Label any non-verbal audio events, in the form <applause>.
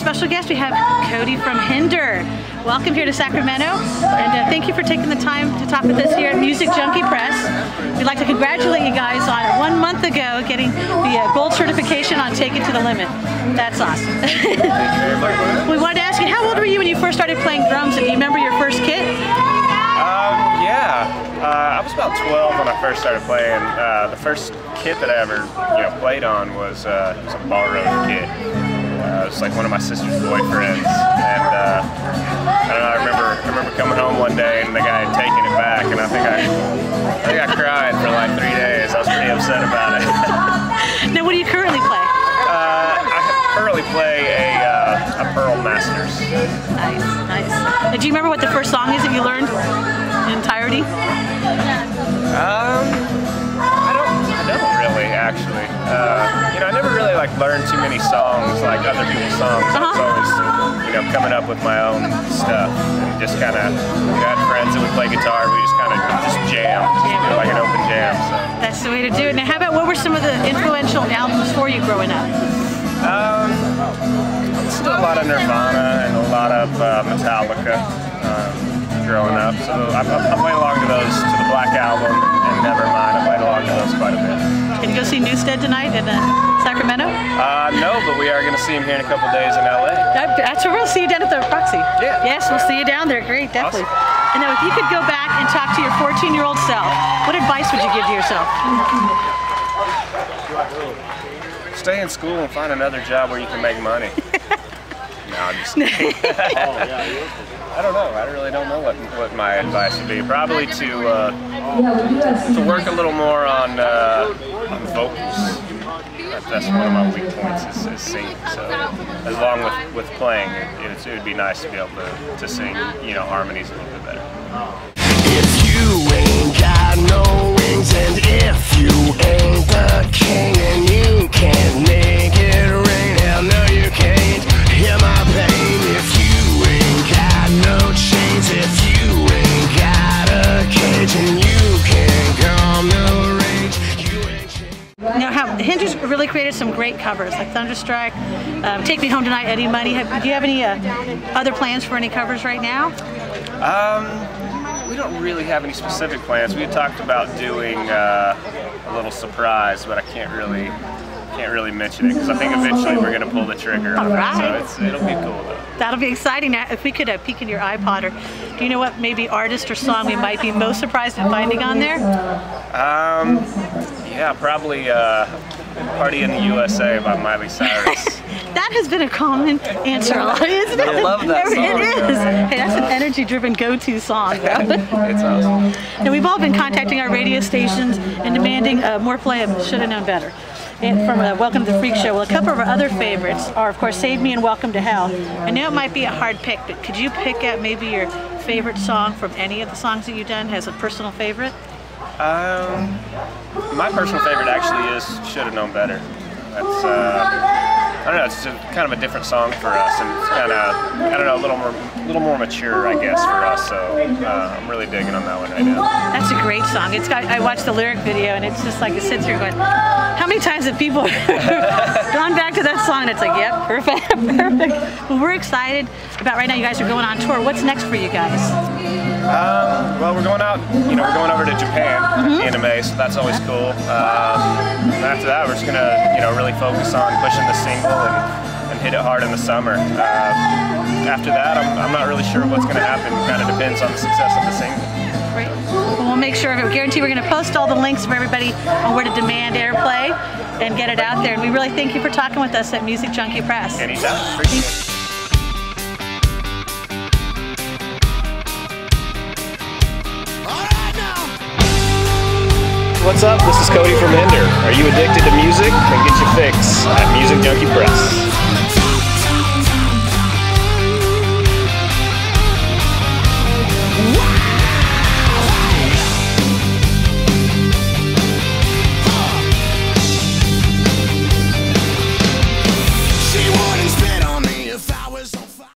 special guest. We have Cody from Hinder. Welcome here to Sacramento, and uh, thank you for taking the time to talk with us here at Music Junkie Press. We'd like to congratulate you guys on one month ago getting the uh, gold certification on Take It to the Limit. That's awesome. <laughs> we wanted to ask you, how old were you when you first started playing drums, and do you remember your first kit? Um, yeah, uh, I was about 12 when I first started playing. Uh, the first kit that I ever, you know, played on was, uh, was a borrowed kit. Was like one of my sister's boyfriends, and uh, I don't know. I remember, I remember coming home one day and the guy had taken it back, and I think I, I think I cried for like three days. I was pretty upset about it. <laughs> now, what do you currently play? Uh, I currently play a, uh, a Pearl Masters. Nice, nice. Now, do you remember what the first song is that you learned in entirety? Um, never really like learned too many songs like other people's songs. I was Uh-huh. always, you know, coming up with my own stuff and just kind of, you know, had friends that would play guitar. We just kind of just jam, just like an open jam. So, That's the way to do it. Now, how about what were some of the influential albums for you growing up? um, to a lot of Nirvana and a lot of uh, Metallica. Um, growing up, so I, I played along to those, to the Black Album You go see Newsted tonight in uh, Sacramento? Uh, no, but we are going to see him here in a couple days in LA. That- That's where we'll see you down at the Roxy. Yeah. Yes, we'll see you down there. Great, definitely. And now, if you could go back and talk to your 14-year-old self, what advice would you give to yourself? Stay in school and find another job where you can make money. <laughs> no, I'm just kidding. <laughs> <laughs> I don't know. I really don't know what, what my advice would be. Probably to uh, to work a little more on, uh, vocals. That's one of my weak points is, is singing. So, as long with, with playing, it, it would be nice to be able to, to sing, you know, harmonies a little bit better. Hinder's really created some great covers, like Thunderstruck, um, Take Me Home Tonight, Eddie Money. Have, do you have any uh, other plans for any covers right now? Um, we don't really have any specific plans. We talked about doing uh, a little surprise, but I can't really can't really mention it because I think eventually we're going to pull the trigger on it. Alright. So it's, it'll be cool though. That'll be exciting. Now, if we could uh, peek in your iPod, or do you know what maybe artist or song we might be most surprised at finding on there? Um, yeah, probably uh, "Party in the USA" by Miley Cyrus. That has been a common answer a lot, isn't it? I love that It song. is. Hey, that's an energy-driven go-to song. <laughs> it's awesome. and we've all been contacting our radio stations and demanding uh, more play of Should Have Known Better. And from uh, Welcome to the Freak Show. Well, a couple of our other favorites are, of course, Save Me and Welcome to Hell. I know it might be a hard pick, but could you pick out maybe your favorite song from any of the songs that you've done as a personal favorite? Um, my personal favorite actually is "Should Have Known Better." That's uh, I don't know. It's just kind of a different song for us, and it's kind of I don't know a little more a little more mature, I guess, for us. So uh, I'm really digging on that one right now. That's a great song. It's got. I watched the lyric video, and it's just like it sits here going, "How many times have people <laughs> gone back to that song?" And it's like, "Yep, perfect, <laughs> perfect." Well, we're excited about right now. You guys are going on tour. What's next for you guys? Um, well, we're going out. You know, we're going over to Japan the end of May, so that's always cool. Um, after that, we're just gonna you know really focus on pushing the single and, and hit it hard in the summer. Uh, after that, I'm, I'm not really sure what's gonna happen. Kind of depends on the success of the single. Great. Well, we'll make sure. We guarantee we're going to post all the links for everybody on where to demand airplay and get it out there. And we really thank you for talking with us at Music Junkie Press. Anytime. What's up? This is Cody from Hinder. Are you addicted to music? Then get your fix at Music Junkie Press.